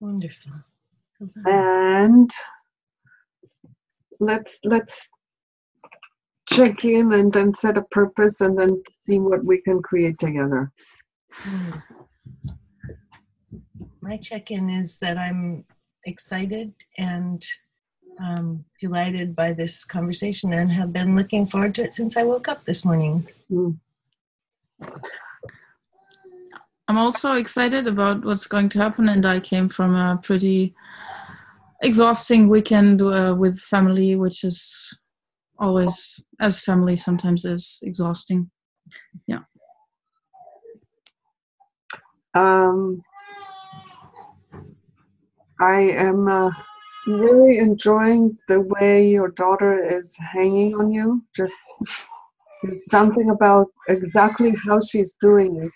Wonderful. And let's let's check in and then set a purpose and then see what we can create together. Hmm. My check in is that I'm excited and um, delighted by this conversation and have been looking forward to it since I woke up this morning. Mm. I'm also excited about what's going to happen, and I came from a pretty exhausting weekend uh, with family, which is always, as family sometimes is exhausting. Yeah. Um, I am uh, really enjoying the way your daughter is hanging on you. Just there's something about exactly how she's doing it.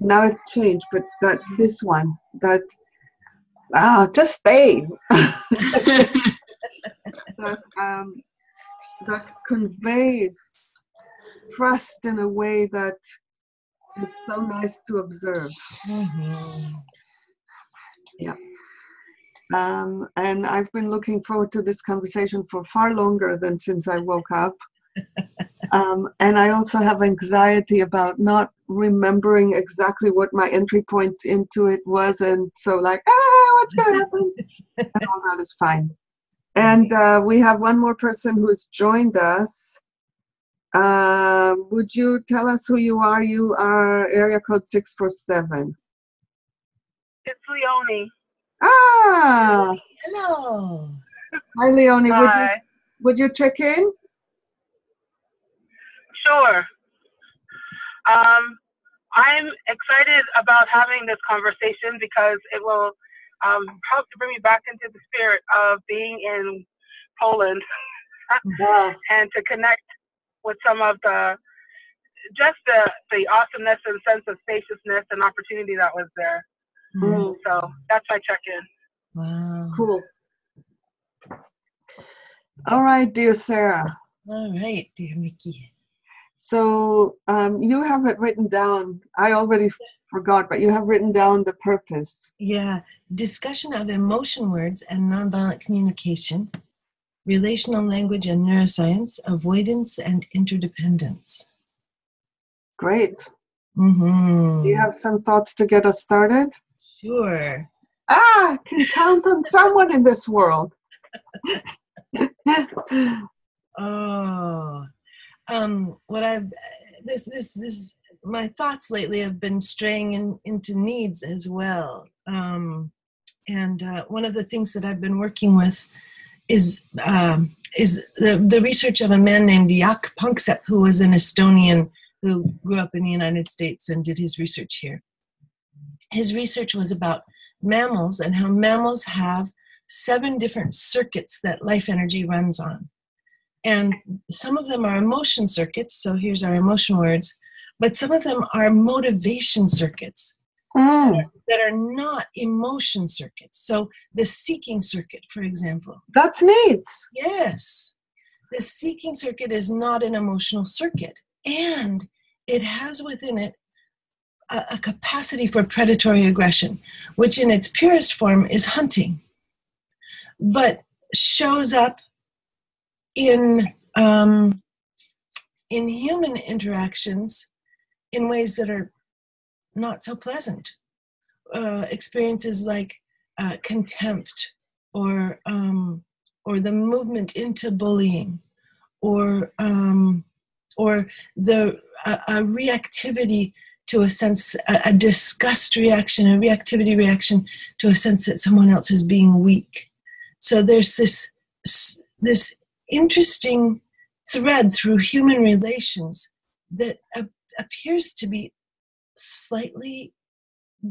Now it changed, but that this one, that ah, just stay. that, um, that conveys trust in a way that is so nice to observe. Mm-hmm. Yeah. Um, and I've been looking forward to this conversation for far longer than since I woke up. Um, and I also have anxiety about not remembering exactly what my entry point into it was. And so, like, ah, what's going to happen? and all that is fine. And uh, we have one more person who's joined us. Uh, would you tell us who you are? You are area code 647. It's Leonie. Ah, Hello. hi, Leonie. Would you, Hi. would you check in? Sure. Um, I'm excited about having this conversation because it will um, help to bring me back into the spirit of being in Poland Yeah. and to connect with some of the just the, the awesomeness and sense of spaciousness and opportunity that was there. Mm, So that's my check-in. Wow. cool. All right, dear Sarah. All right, dear Miki. So um, you have it written down. I already forgot, but you have written down the purpose. Yeah, discussion of emotion words and nonviolent communication, relational language and neuroscience, avoidance and interdependence. Great. Mm-hmm. Do you have some thoughts to get us started? Sure. Ah, can count on someone in this world. Oh, um, what I've this this this my thoughts lately have been straying in, into needs as well. Um, and uh, one of the things that I've been working with is um, is the, the research of a man named Jaak Panksepp, who was an Estonian who grew up in the United States and did his research here. His research was about mammals and how mammals have seven different circuits that life energy runs on. And some of them are emotion circuits, so here's our emotion words, but some of them are motivation circuits Mm, that are not emotion circuits. So the seeking circuit, for example. that's neat. Yes, the seeking circuit is not an emotional circuit, and it has within it a, a capacity for predatory aggression, which in its purest form is hunting, but shows up in um, in human interactions in ways that are not so pleasant. Uh, experiences like uh, contempt or um, or the movement into bullying or um, or the a, a reactivity to a sense a, a disgust reaction a reactivity reaction to a sense that someone else is being weak so there's this this interesting thread through human relations that a- appears to be slightly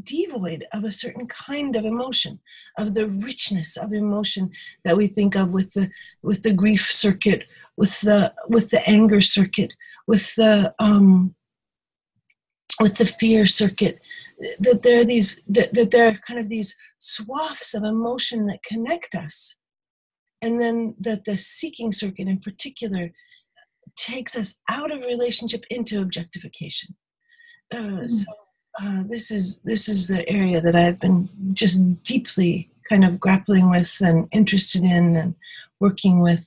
devoid of a certain kind of emotion of the richness of emotion that we think of with the with the grief circuit with the with the anger circuit with the um with the fear circuit that there are these that, that there are kind of these swaths of emotion that connect us and then that the seeking circuit in particular takes us out of relationship into objectification uh, so uh, this is this is the area that I've been just deeply kind of grappling with and interested in and working with.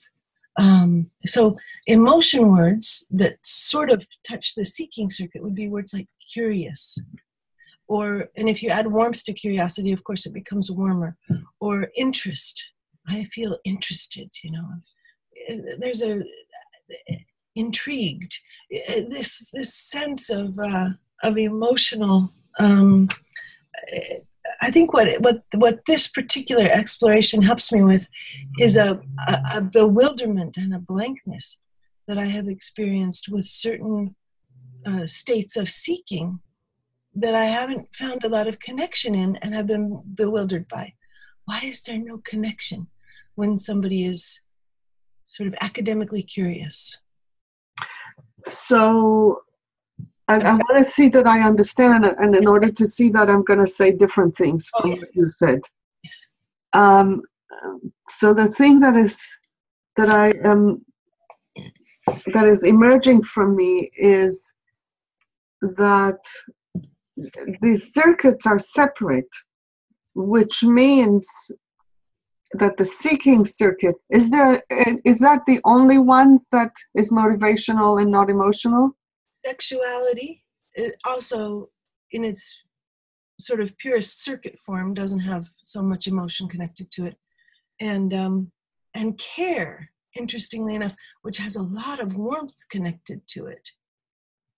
Um, so, emotion words that sort of touch the seeking circuit would be words like curious, or, and if you add warmth to curiosity, of course, it becomes warmer, or interest. I feel interested, you know. There's a intrigued, this this sense of uh, of emotional um, I think what what what this particular exploration helps me with is a, a, a, bewilderment and a blankness that I have experienced with certain uh, states of seeking that I haven't found a lot of connection in and have been bewildered by. Why is there no connection when somebody is sort of academically curious? So I, I want to see that I understand, and, and in order to see that, I'm going to say different things oh, from yes. what you said. Yes. Um, so the thing that is that I am that is emerging from me is that these circuits are separate, which means that the seeking circuit is there is that the only one that is motivational and not emotional? sexuality also in its sort of purest circuit form doesn't have so much emotion connected to it and um, and care interestingly enough which has a lot of warmth connected to it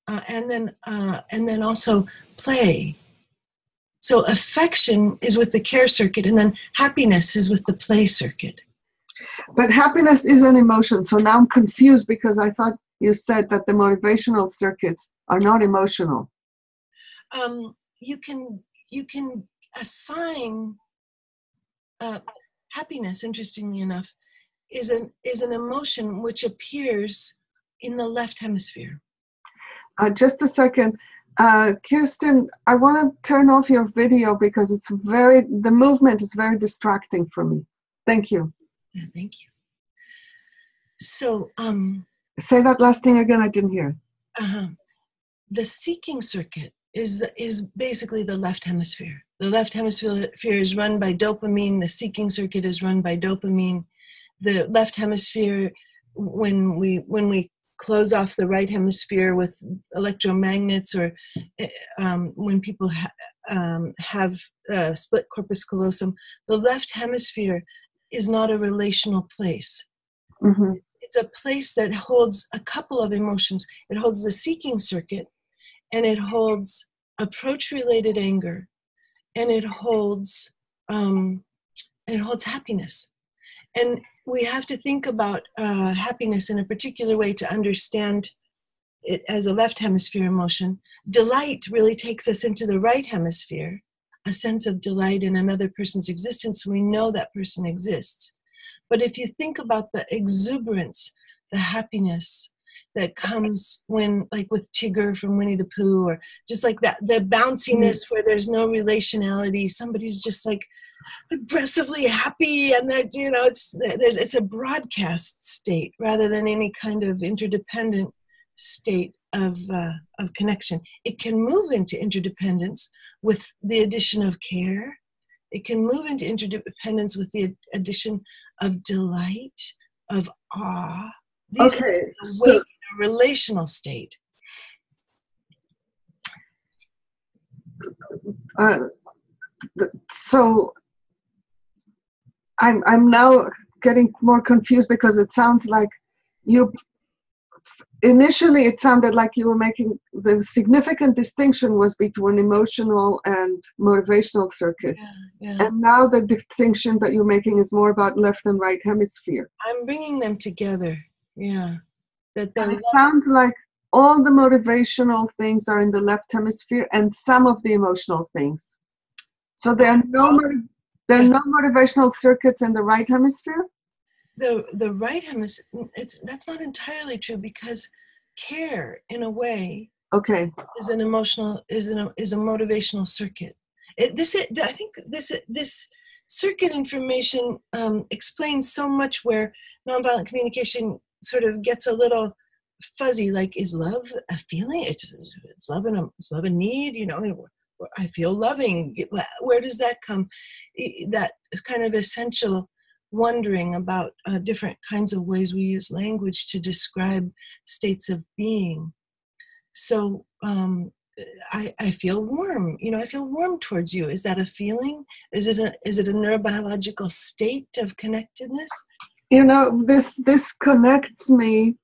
uh, and then uh, and then also play so affection is with the care circuit and then happiness is with the play circuit but happiness is an emotion so now i'm confused because i thought you said that the motivational circuits are not emotional. Um, you can you can assign uh, happiness. Interestingly enough, is an is an emotion which appears in the left hemisphere. Uh, just a second. Uh, Kirsten, I want to turn off your video because it's very, the movement is very distracting for me. Thank you. Yeah, thank you. So, um, Say that last thing again. I didn't hear. Uh-huh. The seeking circuit is is basically the left hemisphere. The left hemisphere is run by dopamine. The seeking circuit is run by dopamine. The left hemisphere, when we when we close off the right hemisphere with electromagnets, or eh, um, when people ha- um, have uh, split corpus callosum, the left hemisphere is not a relational place. Mm-hmm it's a place that holds a couple of emotions. It holds the seeking circuit, and it holds approach related anger, and it holds um, and it holds happiness. And we have to think about uh, happiness in a particular way to understand it as a left hemisphere emotion. Delight really takes us into the right hemisphere, a sense of delight in another person's existence. We know that person exists. But if you think about the exuberance, the happiness that comes when, like with Tigger from Winnie the Pooh, or just like that, the bounciness mm. where there's no relationality, somebody's just like aggressively happy, and they're, you know, it's there's it's a broadcast state rather than any kind of interdependent state of uh, of connection. It can move into interdependence with the addition of care. It can move into interdependence with the addition of delight, of awe. These okay. So, a relational state. Uh, so I'm I'm now getting more confused because it sounds like you initially it sounded like you were making the significant distinction was between emotional and motivational circuits. Yeah, yeah. and now the distinction that you're making is more about left and right hemisphere. I'm bringing them together yeah. That it sounds like all the motivational things are in the left hemisphere and some of the emotional things. So there are no there are no motivational circuits in the right hemisphere? The the right hemisphere it's that's not entirely true because care in a way okay. is an emotional is an is a motivational circuit. It, this it, i think this this circuit information um, explains so much where nonviolent communication sort of gets a little fuzzy like is love a feeling? It's, love and a, love a need you know I feel loving. Where does that come? That kind of essential wondering about uh, different kinds of ways we use language to describe states of being. So um, I, I feel warm. You know, I feel warm towards you. Is that a feeling? Is it a is it a neurobiological state of connectedness? You know, this this connects me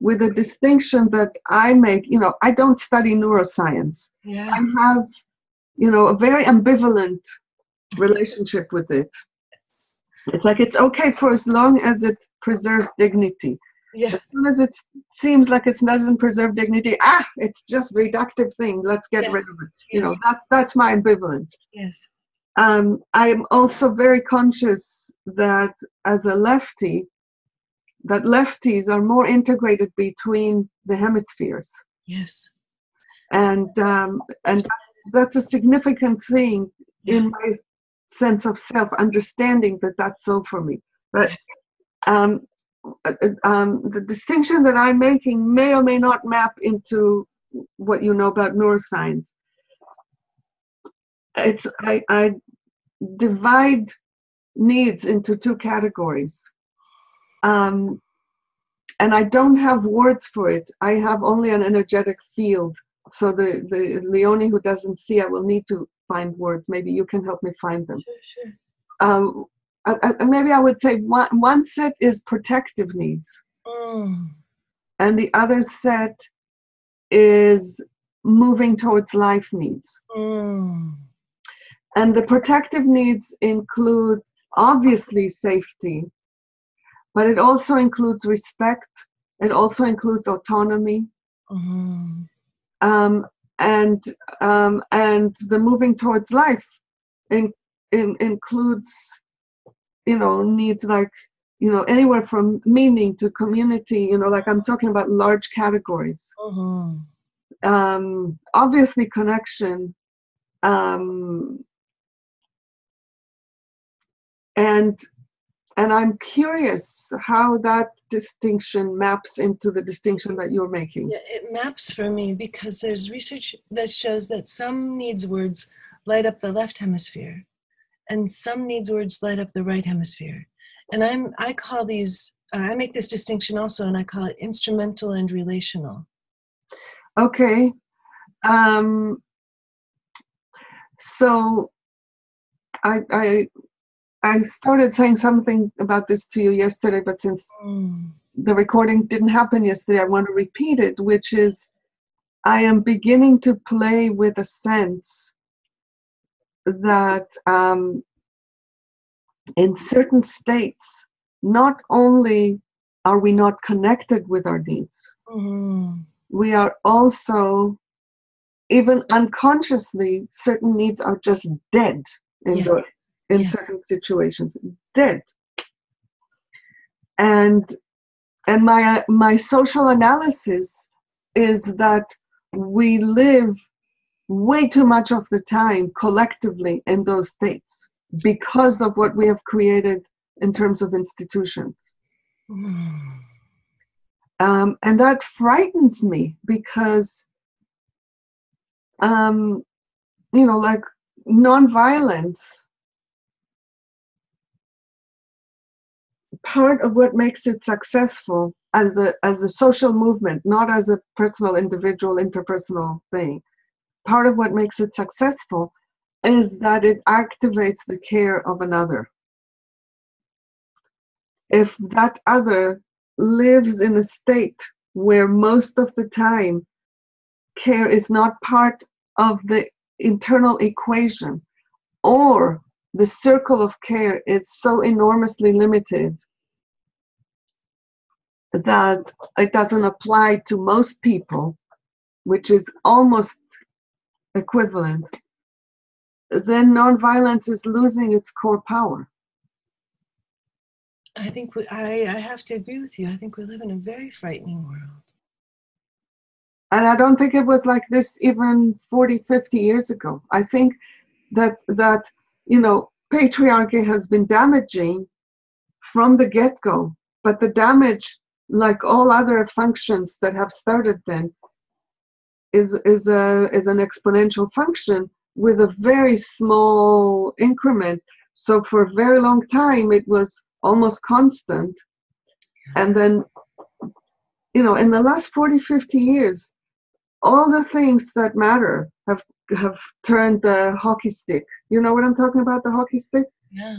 with a distinction that I make. You know, I don't study neuroscience. Yeah. I have, you know, a very ambivalent relationship with it. It's like it's okay for as long as it preserves dignity. Yeah. As soon as it seems like it doesn't preserve dignity, ah, it's just reductive thing. Let's get Yes. rid of it. You Yes. know, that's that's my ambivalence. Yes. Um, I am also very conscious that as a lefty, that lefties are more integrated between the hemispheres, Yes. and um, and that's, a significant thing in my sense of self, understanding that that's so for me. But um, uh, uh, um, the distinction that I'm making may or may not map into what you know about neuroscience. It's I, I divide needs into two categories. Um, and I don't have words for it. I have only an energetic field. So the, the Leonie who doesn't see, I will need to find words. Maybe you can help me find them. Sure, sure. Um, I, I, maybe I would say one, one set is protective needs, Mm. and the other set is moving towards life needs. Mm. And the protective needs include obviously safety, but it also includes respect, it also includes autonomy, Mhm. Um, and um, and the moving towards life in, in, includes you know needs like you know anywhere from meaning to community you know like i'm talking about large categories Mhm. um, obviously connection um, and and i'm curious how that distinction maps into the distinction that you're making Yeah, it maps for me because there's research that shows that some needs words light up the left hemisphere and some needs words light up the right hemisphere. And I'm I call these uh, I make this distinction also and I call it instrumental and relational. okay um, so I, I i started saying something about this to you yesterday but since Mm. the recording didn't happen yesterday, I want to repeat it, which is I am beginning to play with a sense that um, in certain states, not only are we not connected with our needs, Mhm. we are also, even unconsciously, certain needs are just dead in, Yeah. the, in Yeah. certain situations. did And and my my social analysis is that we live way too much of the time collectively in those states because of what we have created in terms of institutions Mm. um, and that frightens me because um, you know like nonviolence part of what makes it successful as a as a social movement not as a personal individual interpersonal thing. Part of what makes it successful is that it activates the care of another. If that other lives in a state where most of the time care is not part of the internal equation or the circle of care is so enormously limited that it doesn't apply to most people, which is almost equivalent, then nonviolence is losing its core power. I think we, I, I have to agree with you. I think we live in a very frightening world. and i don't think it was like this even 40 50 years ago i think that that you know patriarchy has been damaging from the get-go but the damage like all other functions that have started then is is a is an exponential function with a very small increment. So for a very long time, it was almost constant. And then, you know, in the last 40, 50 years, all the things that matter have have turned the hockey stick. You know what I'm talking about, the hockey stick? Yeah.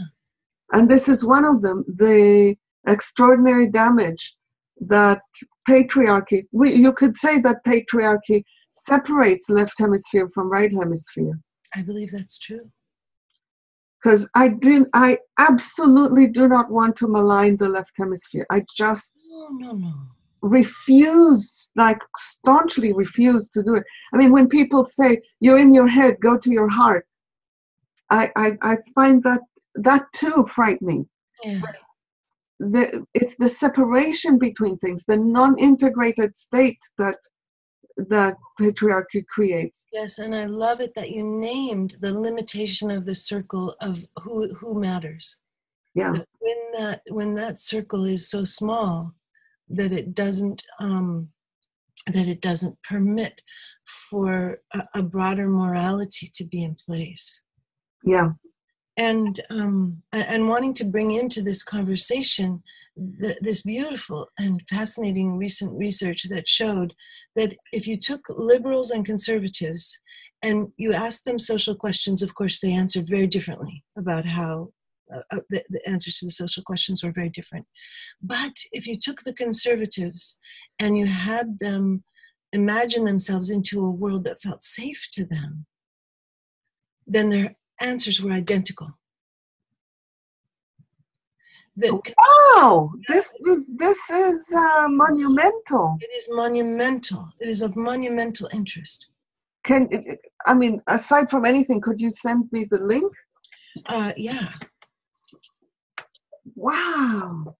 And this is one of them, the extraordinary damage that patriarchy, we, you could say that patriarchy separates left hemisphere from right hemisphere. I believe that's true. Because I do, I absolutely do not want to malign the left hemisphere. I just No, no, no. refuse, like staunchly refuse to do it. I mean, when people say you're in your head, go to your heart, I I, I find that that too frightening. Yeah. The, it's the separation between things, the non-integrated state that that patriarchy creates. Yes, and I love it that you named the limitation of the circle of who who matters. Yeah, When that when that circle is so small that it doesn't um, that it doesn't permit for a, a broader morality to be in place. yeah, and um, and wanting to bring into this conversation th- this beautiful and fascinating recent research that showed that if you took liberals and conservatives and you asked them social questions, of course, they answered very differently about how. Uh, uh, the, the answers to the social questions were very different. But if you took the conservatives and you had them imagine themselves into a world that felt safe to them, then their answers were identical. The, Wow, this is this is uh, monumental. it is monumental. It is of monumental interest. Can I mean, aside from anything, could you send me the link? Uh, yeah, Wow.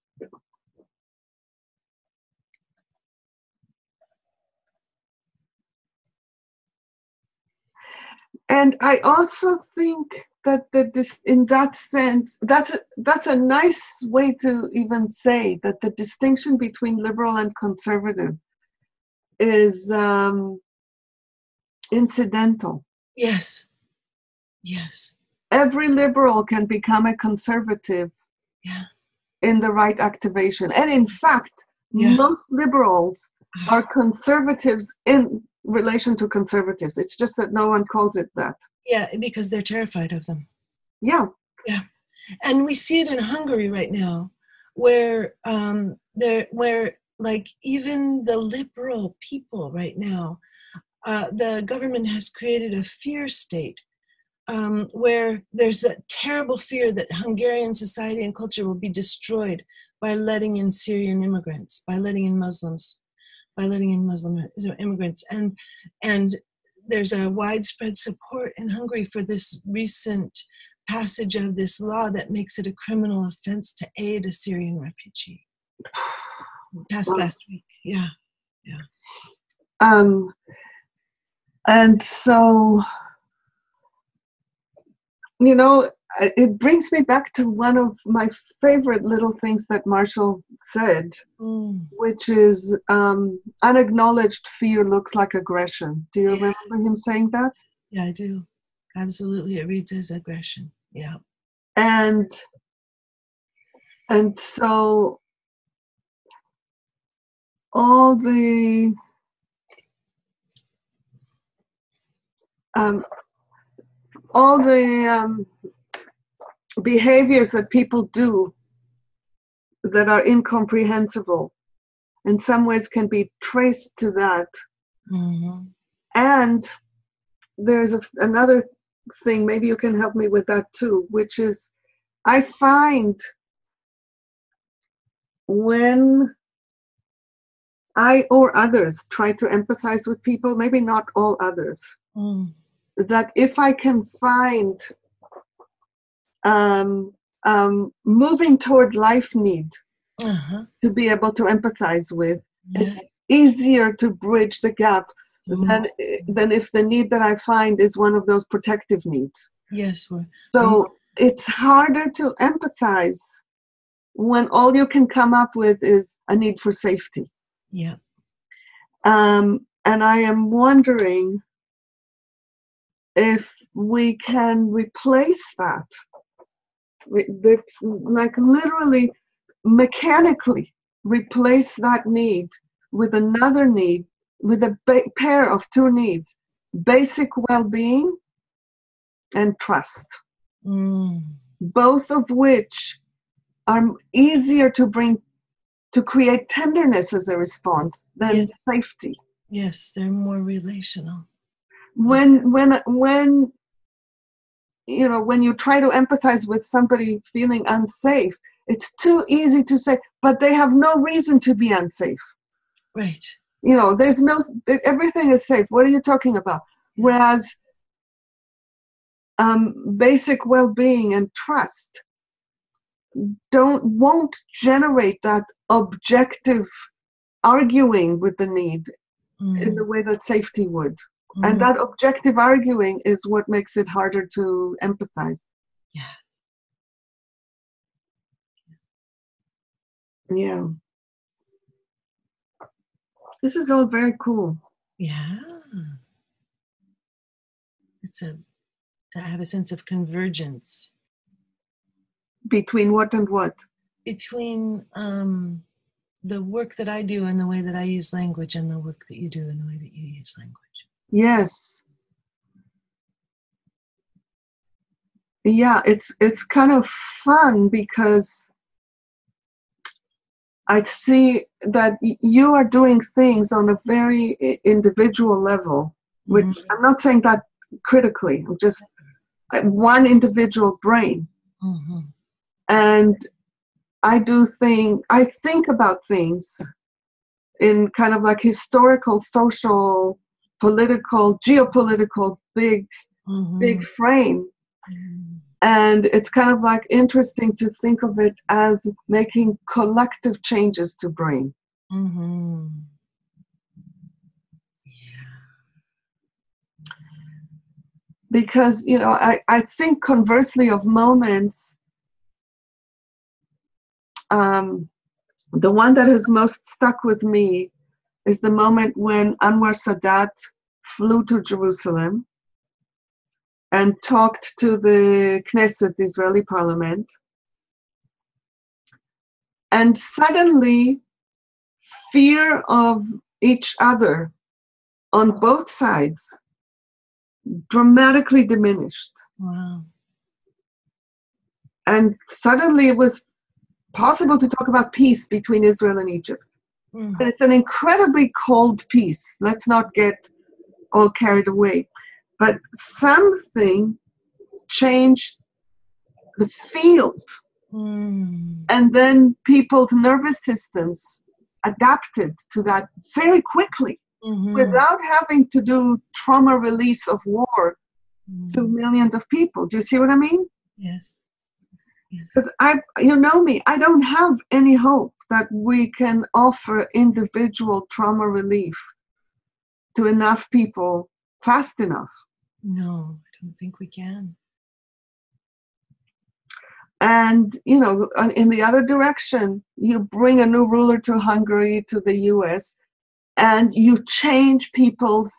And I also think that, that this, in that sense, that's a, that's a nice way to even say that the distinction between liberal and conservative is um, incidental. yes, yes, Every liberal can become a conservative yeah. in the right activation. And in fact, Yeah. most liberals are conservatives in relation to conservatives. It's just that no one calls it that. Yeah, because they're terrified of them. Yeah, Yeah. and we see it in Hungary right now, where um, there, where like even the liberal people right now, uh, the government has created a fear state um, where there's a terrible fear that Hungarian society and culture will be destroyed by letting in Syrian immigrants, by letting in Muslims, by letting in Muslim immigrants, and and there's a widespread support in Hungary for this recent passage of this law that makes it a criminal offense to aid a Syrian refugee. Passed Wow. last week. Yeah. um, and so you know, it brings me back to one of my favorite little things that Marshall said, Mm. which is um, unacknowledged fear looks like aggression. Do you Yeah. remember him saying that? Yeah, I do. Absolutely. It reads as aggression. Yeah. and and so all the um, all the um, behaviors that people do that are incomprehensible in some ways can be traced to that hmm and there's a, another thing, maybe you can help me with that too, which is I find when I or others try to empathize with people, maybe not all others, Mm. That if I can find um, um, moving toward life need Uh-huh. to be able to empathize with, Yeah. it's easier to bridge the gap Mm. than than if the need that I find is one of those protective needs. Yes, So Mm. it's harder to empathize when all you can come up with is a need for safety. yeah. Um, and I am wondering if we can replace that. We, like literally, mechanically replace that need with another need, with a ba- pair of two needs basic well being and trust, Mm. both of which are easier to bring to create tenderness as a response than Yes. safety. Yes, they're more relational. When when when you know when you try to empathize with somebody feeling unsafe it's too easy to say but they have no reason to be unsafe Right. you know there's no everything is safe what are you talking about whereas um, basic well-being and trust don't won't generate that objective arguing with the need in Mm. the way that safety would Mhm. and that objective arguing is what makes it harder to empathize Yeah. yeah this is all very cool Yeah. It's a, I have a sense of convergence between what and what between um, the work that I do and the way that I use language and the work that you do and the way that you use language. Yes yeah it's it's kind of fun because i see that you are doing things on a very individual level which Mhm. i'm not saying that critically i'm just uh, one individual brain Mhm. and i do think i think about things in kind of like historical social political geopolitical big Mhm. big frame Mhm. and it's kind of like interesting to think of it as making collective changes to brain Mhm. Yeah. because you know i, I think conversely of moments um, the one that has most stuck with me is the moment when anwar sadat flew to jerusalem and talked to the knesset the israeli parliament and suddenly fear of each other on both sides dramatically diminished Wow. and suddenly it was possible to talk about peace between Israel and Egypt. Mhm. But it's an incredibly cold peace. Let's not get all carried away. But something changed the field, Mm. and then people's nervous systems adapted to that very quickly Mhm. without having to do trauma release of war to Mhm. millions of people. Do you see what I mean? Yes. Because I, you know me, I don't have any hope that we can offer individual trauma relief to enough people fast enough. No, I don't think we can. And, you know, uh, in the other direction, you bring a new ruler to Hungary, to the US, and you change people's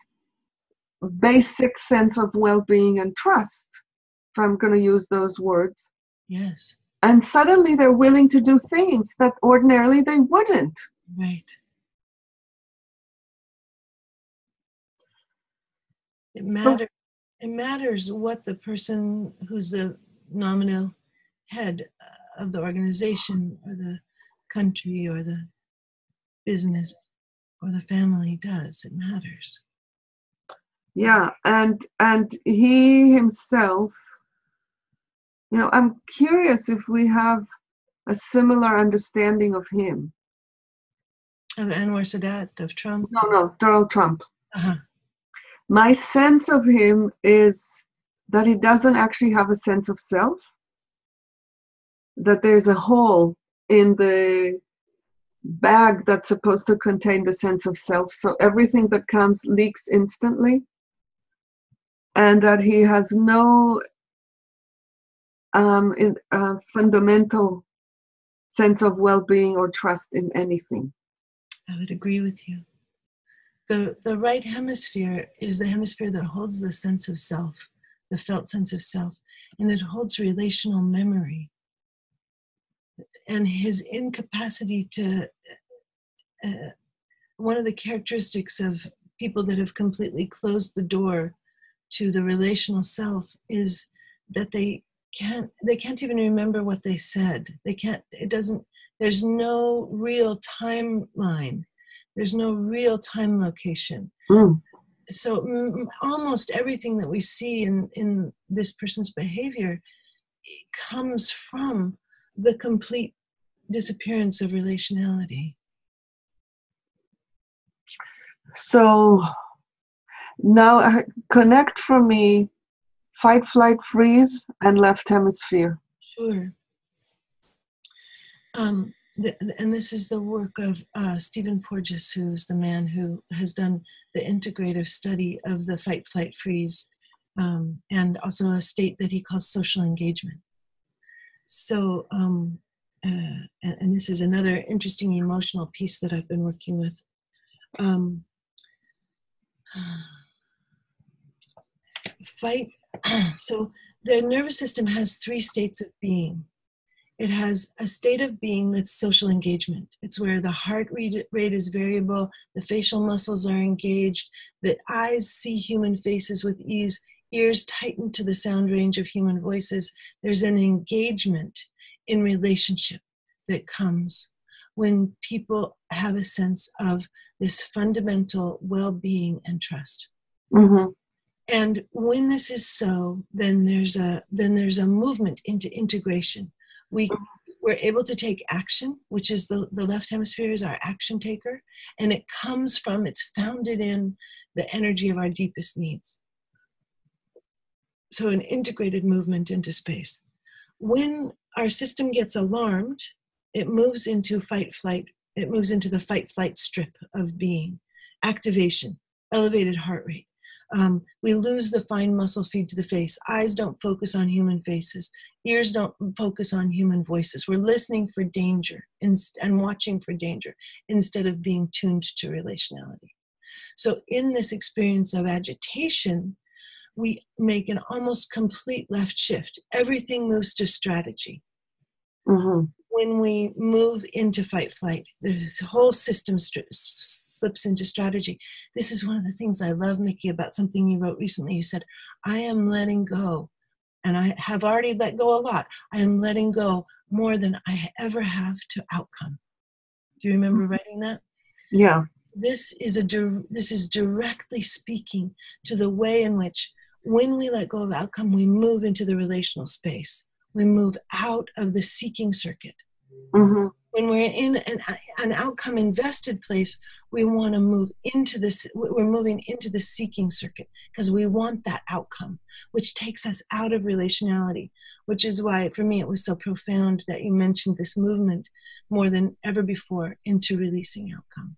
basic sense of well being and trust, if I'm going to use those words. Yes. And suddenly they're willing to do things that ordinarily they wouldn't. Right. It matters. It matters what the person who's the nominal head uh, of the organization or the country or the business or the family does. It matters. yeah and and he himself you know i'm curious if we have a similar understanding of him Of Anwar Sadat, of Trump. no no donald trump Uh-huh. my sense of him is that he doesn't actually have a sense of self that there's a hole in the bag that's supposed to contain the sense of self so everything that comes leaks instantly and that he has no um, in, uh, fundamental sense of well-being or trust in anything. I would agree with you. The, the right hemisphere is the hemisphere that holds the sense of self. the felt sense of self, and it holds relational memory. And his incapacity to, uh, one of the characteristics of people that have completely closed the door to the relational self is that they can't they can't even remember what they said. They can't it doesn't there's no real timeline. There's no real time location. Mm. so mm, almost everything that we see in in this person's behavior comes from the complete disappearance of relationality. So now uh, connect for me fight, flight, freeze, and left hemisphere. Sure. Um, the, and this is the work of uh, Stephen Porges, who's the man who has done the integrative study of the fight, flight, freeze, um, and also a state that he calls social engagement. So, um, uh, and, and, this is another interesting emotional piece that I've been working with. Um, fight so the nervous system has three states of being. It has a state of being that's social engagement. It's where the heart rate is variable the facial muscles are engaged the eyes see human faces with ease ears tighten to the sound range of human voices. There's an engagement in relationship that comes when people have a sense of this fundamental well-being and trust. Mm-hmm. And when this is so then there's a then there's a movement into integration. We we're able to take action which is the, the left hemisphere is our action taker and it comes from it's founded in the energy of our deepest needs. So an integrated movement into space. When our system gets alarmed it moves into fight flight it moves into the fight flight strip of being. Activation elevated heart rate um, we lose the fine muscle feed to the face. Eyes don't focus on human faces. Ears don't focus on human voices. We're listening for danger and watching for danger instead of being tuned to relationality. So, in this experience of agitation, we make an almost complete left shift. Everything moves to strategy. Mm-hmm. When we move into fight flight, the whole system slips into strategy. This is one of the things I love, Miki, about something you wrote recently. You said, I am letting go. And I have already let go a lot. I am letting go more than I ever have to outcome. Do you remember Mm-hmm. writing that? Yeah. This is a this is directly speaking to the way in which when we let go of outcome, we move into the relational space. We move out of the seeking circuit. Mm-hmm. When we're in an, an outcome invested place, we want to move into this, we're moving into the seeking circuit because we want that outcome, which takes us out of relationality, which is why for me it was so profound that you mentioned this movement more than ever before into releasing outcome.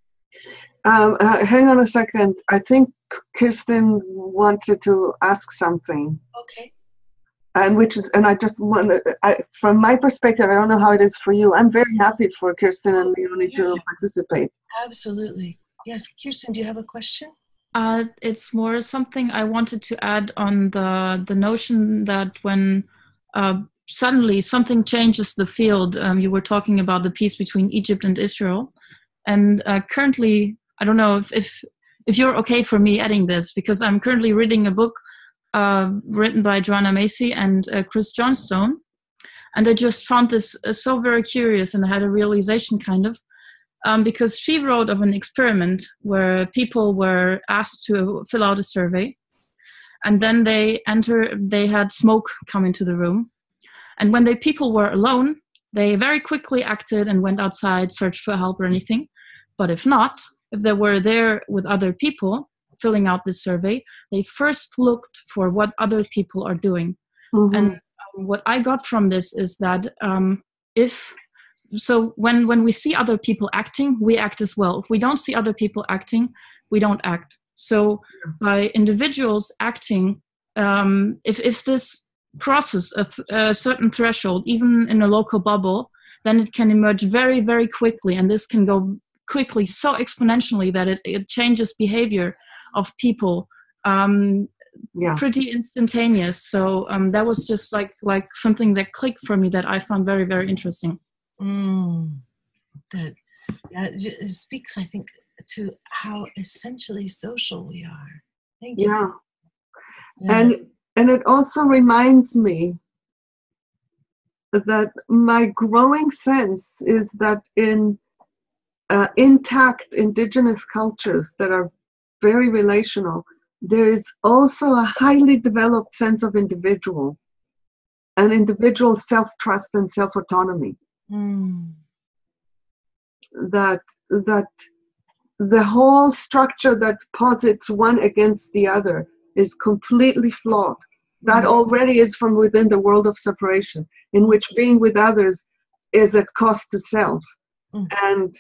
Um, uh, hang on a second. I think Kirsten wanted to ask something. Okay. And which is, and I just want to, from my perspective, I don't know how it is for you. I'm very happy for Kirsten and Leonie to participate. Absolutely. Yes, Kirsten, do you have a question? Uh, it's more something I wanted to add on the the notion that when uh, suddenly something changes the field. Um, you were talking about the peace between Egypt and Israel, and uh, currently, I don't know if, if if you're okay for me adding this because I'm currently reading a book uh, written by Joanna Macy and uh, Chris Johnstone, and I just found this uh, so very curious, and I had a realization kind of um, because she wrote of an experiment where people were asked to fill out a survey, and then they enter. They had smoke come into the room, and when the people were alone, they very quickly acted and went outside, searched for help or anything. But if not, if they were there with other people filling out this survey, they first looked for what other people are doing. Mm-hmm. And um, what I got from this is that um, if so, when when we see other people acting, we act as well. If we don't see other people acting, we don't act. So by individuals acting, um, if if this crosses a, th- a certain threshold, even in a local bubble, then it can emerge very very quickly, and this can go quickly so exponentially that it, it changes behavior of people um, yeah pretty instantaneous. So um, that was just like like something that clicked for me that I found very very interesting. Mm, that yeah, it speaks, I think, to how essentially social we are. Thank you. yeah Yeah. and and it also reminds me that my growing sense is that in uh, intact indigenous cultures that are very relational there is also a highly developed sense of individual and individual self-trust and self-autonomy Mm, that that the whole structure that posits one against the other is completely flawed. That Mhm. already is from within the world of separation, in which being with others is at cost to self, Mm. and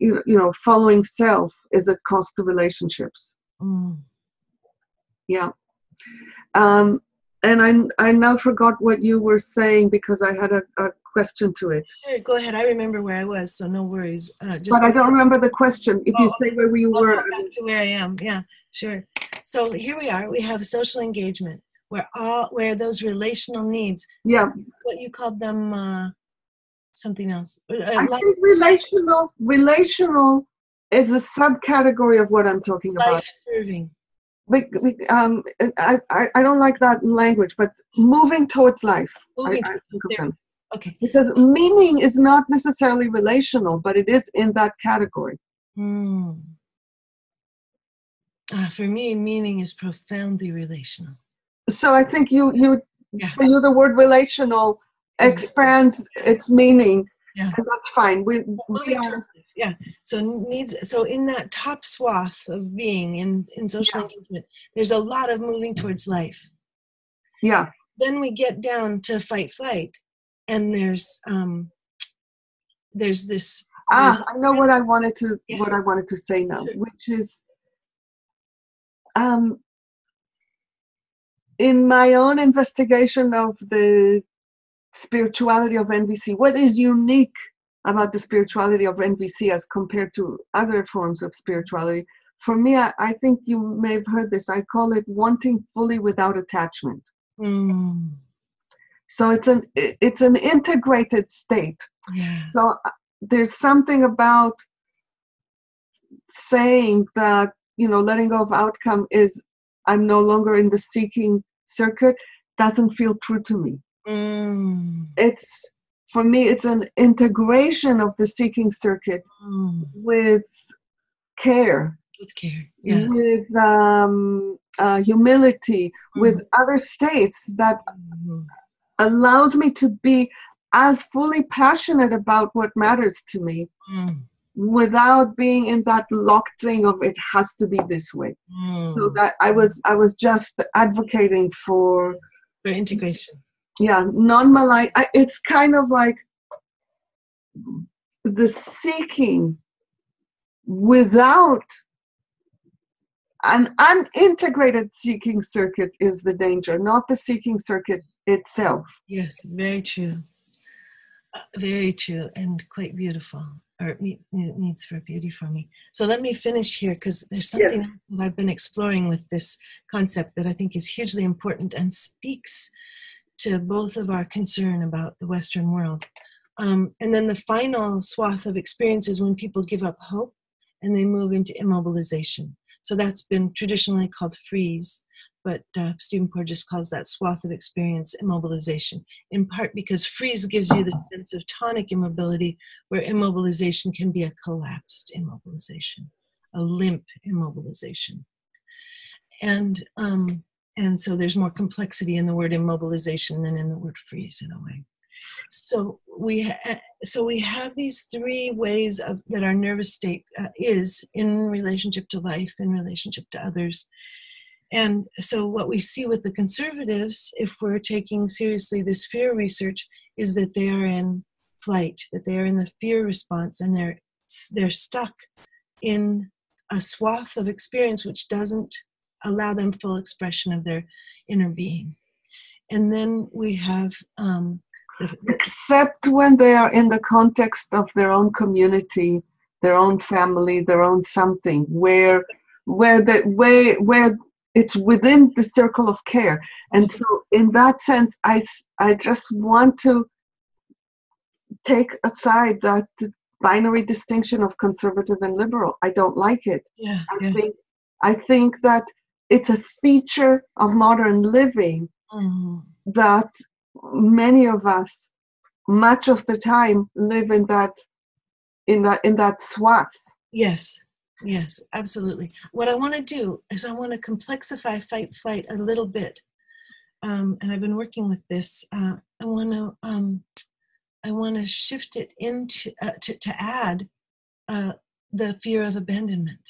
you, you know following self is a cost to relationships. mm. Yeah. Um, and I I now forgot what you were saying because I had a, a question to it. Sure, go ahead. I remember where I was, so no worries. Uh, just But I don't remember the question. If you Oh, say where you I'll were, back to where I am. Yeah, sure. So here we are. We have social engagement, where all where those relational needs, yeah, what you called them, uh, something else. Uh, I life, think relational relational is a subcategory of what I'm talking about. life serving. Like, like, um, I, I, I don't like that language, but moving towards life. Moving I towards- think of them. Okay. Because meaning is not necessarily relational, but it is in that category. Hmm. Uh, for me, meaning is profoundly relational. So I think you you Yeah. for you the word relational expands its meaning, Yeah. and that's fine. We, we are, yeah so needs so in that top swath of being in in social Yeah. engagement there's a lot of moving towards life yeah, then we get down to fight flight and there's um there's this Ah, I know what I wanted to what I wanted to say now, which is um in my own investigation of the spirituality of NVC, what is unique about the spirituality of NVC as compared to other forms of spirituality? For me, I, I think you may have heard this. I call it wanting fully without attachment. mm, So it's an it's an integrated state. yeah So uh, there's something about saying that, you know, letting go of outcome is I'm no longer in the seeking circuit doesn't feel true to me. Mm, It's for me, it's an integration of the seeking circuit mm, with care, with care yeah. With um, uh, humility, with other states that Mhm. allows me to be as fully passionate about what matters to me Mm, without being in that locked thing of it has to be this way. So mm. that i was i was just advocating for for integration yeah non-malign it's kind of like the seeking without an unintegrated seeking circuit is the danger not the seeking circuit itself. Yes very true. Uh, very true and quite beautiful or it ne- ne- needs for beauty for me. So let me finish here because there's something Yes. else that i've been exploring with this concept that i think is hugely important and speaks to both of our concern about the western world um, and then the final swath of experiences when people give up hope and they move into immobilization so that's been traditionally called freeze but uh, Stephen Porges calls that swath of experience immobilization, in part because freeze gives you the sense of tonic immobility, where immobilization can be a collapsed immobilization, a limp immobilization. And, um, and so there's more complexity in the word immobilization than in the word freeze in a way. So we ha- so we have these three ways of that our nervous state uh, is in relationship to life, in relationship to others, and so, what we see with the conservatives, if we're taking seriously this fear research, is that they are in flight, that they are in the fear response, and they're they're stuck in a swath of experience which doesn't allow them full expression of their inner being. And then we have um, the, except when they are in the context of their own community their own family their own something where where the way where it's within the circle of care and so in that sense i i just want to take aside that binary distinction of conservative and liberal i don't like it Yeah. i yeah. think i think that it's a feature of modern living Mhm. that many of us much of the time live in that in that in that swath Yes, yes, absolutely. What I want to do is I want to complexify fight flight a little bit, um, and I've been working with this. Uh, I want to um, I want to shift it into uh, to, to add uh, the fear of abandonment,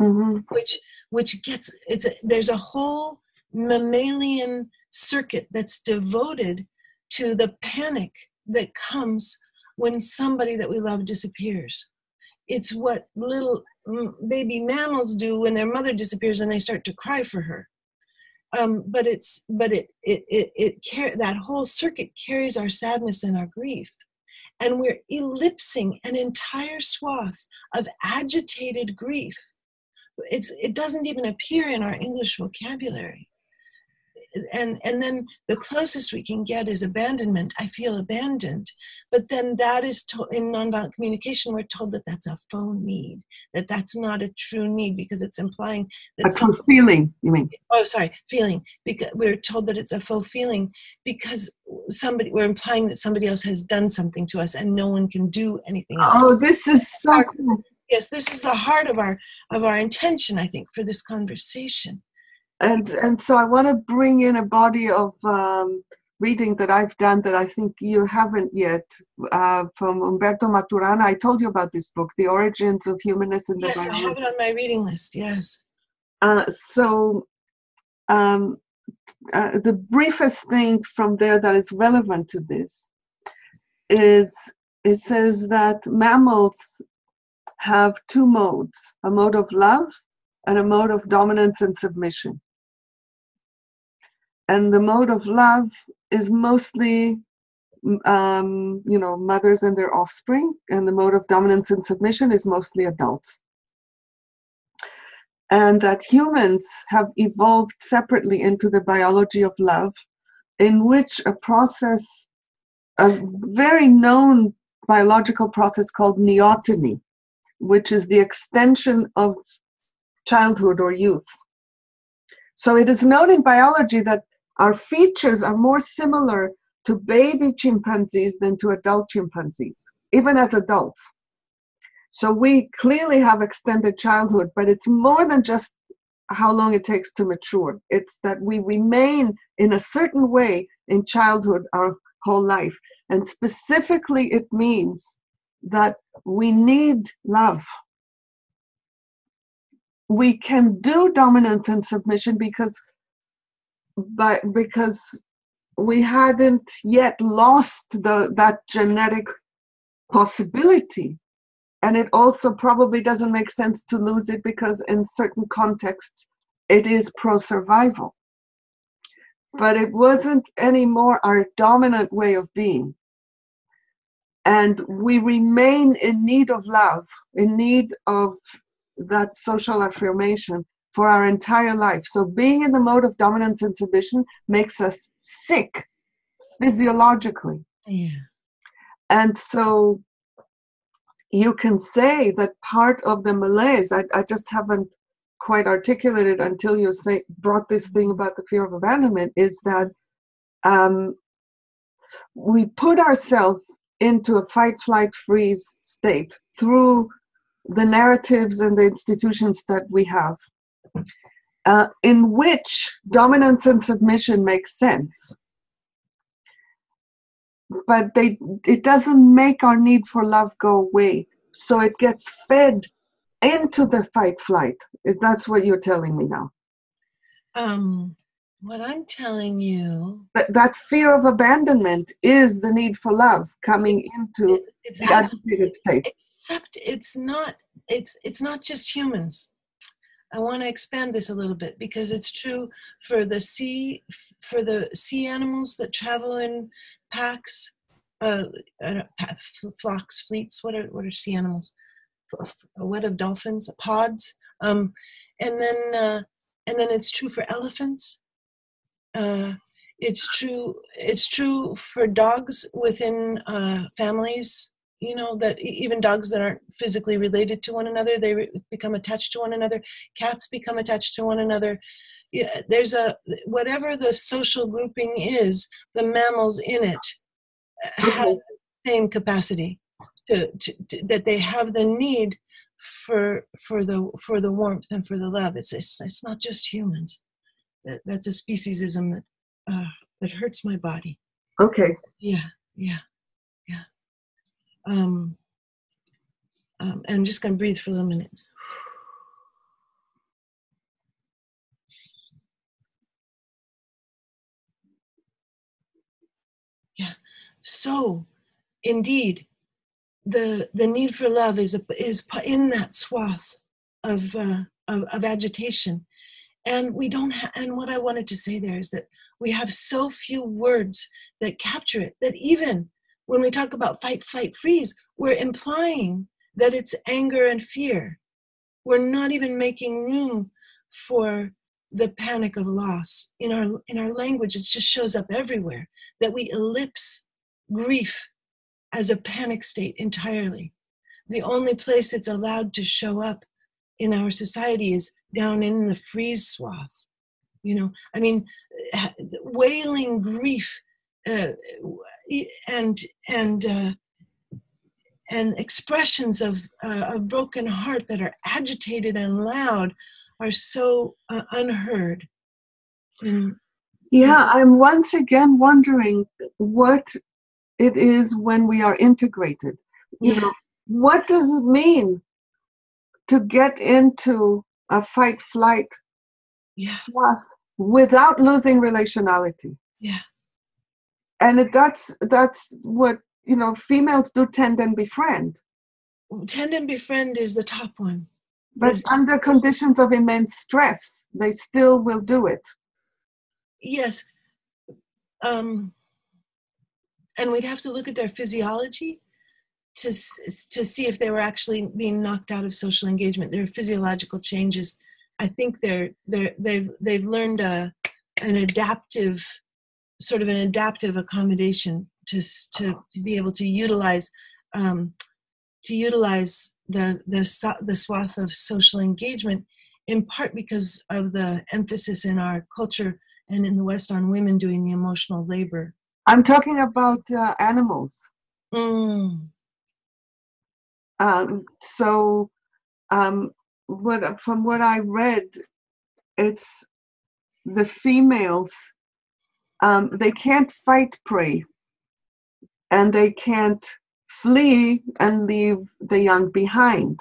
hmm which which gets it's a, there's a whole mammalian circuit that's devoted to the panic that comes when somebody that we love disappears. It's what little baby mammals do when their mother disappears and they start to cry for her. Um, but it's but it it it, it car- that whole circuit carries our sadness and our grief. And we're ellipsing an entire swath of agitated grief it's it doesn't even appear in our english vocabulary. And and then the closest we can get is abandonment. I feel abandoned. But then that is to, in nonviolent communication we're told that that's a faux need that that's not a true need because it's implying that some, true feeling you mean? Oh sorry feeling. Because we're told that it's a faux feeling because somebody we're implying that somebody else has done something to us and no one can do anything else. Oh this is so cool yes this is the heart of our of our intention i think for this conversation and and so I want to bring in a body of um, reading that I've done that I think you haven't yet uh, from Humberto Maturana. I told you about this book, The Origins of the yes i have it on my reading list yes Uh, so um, uh, the briefest thing from there that is relevant to this is it says that mammals have two modes a mode of love and a mode of dominance and submission. And the mode of love is mostly um, you know mothers and their offspring and the mode of dominance and submission is mostly adults. And that humans have evolved separately into the biology of love, in which a process, a very known biological process called neoteny, which is the extension of childhood or youth. So it is known in biology that our features are more similar to baby chimpanzees than to adult chimpanzees, even as adults. So we clearly have extended childhood, but it's more than just how long it takes to mature. It's that we remain in a certain way in childhood our whole life. And specifically, it means that we need love. We can do dominance and submission because but because we hadn't yet lost the that genetic possibility. And it also probably doesn't make sense to lose it because in certain contexts it is pro survival but it wasn't anymore our dominant way of being and we remain in need of love in need of that social affirmation for our entire life. So being in the mode of dominance and submission makes us sick physiologically. Yeah. And so you can say that part of the malaise, I, I just haven't quite articulated until you say brought this thing about the fear of abandonment, is that um, we put ourselves into a fight, flight, freeze state through the narratives and the institutions that we have, uh, in which dominance and submission make sense. But they it doesn't make our need for love go away. So it gets fed into the fight flight. If that's what you're telling me now. Um what i'm telling you that, that fear of abandonment is the need for love coming into it- it's the agitated state. except it's not it's it's not just humans. I want to expand this a little bit because it's true for the sea for the sea animals that travel in packs uh, uh flocks fleets what are what are sea animals? F- what of dolphins? Pods? Um and then uh and then it's true for elephants. Uh, it's true. It's true for dogs within uh, families. You know that even dogs that aren't physically related to one another, they re- become attached to one another. Cats become attached to one another. Yeah, there's a whatever the social grouping is, the mammals in it have the same capacity to, to, to, that they have the need for for the for the warmth and for the love. It's it's, it's not just humans. That, that's a speciesism that uh, that hurts my body. Okay. Yeah, yeah, yeah. Um, um, and I'm just going to breathe for a little minute. Yeah. So, indeed, the the need for love is is in that swath of uh, of, of agitation, and we don't. Ha- and what I wanted to say there is that we have so few words that capture it that even when we talk about fight, flight, freeze, we're implying that it's anger and fear. We're not even making room for the panic of loss. In our in our language, it just shows up everywhere that we ellipse grief as a panic state entirely. The only place it's allowed to show up in our society is down in the freeze swath. You know, I mean, wailing grief uh, and and uh, and expressions of uh, of broken heart that are agitated and loud are so uh, unheard. In, yeah, I'm once again wondering what it is when we are integrated. You yeah. know, what does it mean to get into a fight flight yeah. without losing relationality? Yeah. And that's that's what you know females do tend and befriend. Tend and befriend is the top one. But under conditions of immense stress, they still will do it. Yes. Um, and we'd have to look at their physiology to to see if they were actually being knocked out of social engagement. There are physiological changes. I think they're they're they've they've learned a an adaptive sort of an adaptive accommodation to to, to be able to utilize um, to utilize the the the swath of social engagement in part because of the emphasis in our culture and in the West on women doing the emotional labor I'm talking about uh, animals. Mm. Um, so, um, what from what I read, it's the females. Um, they can't fight prey, and they can't flee and leave the young behind.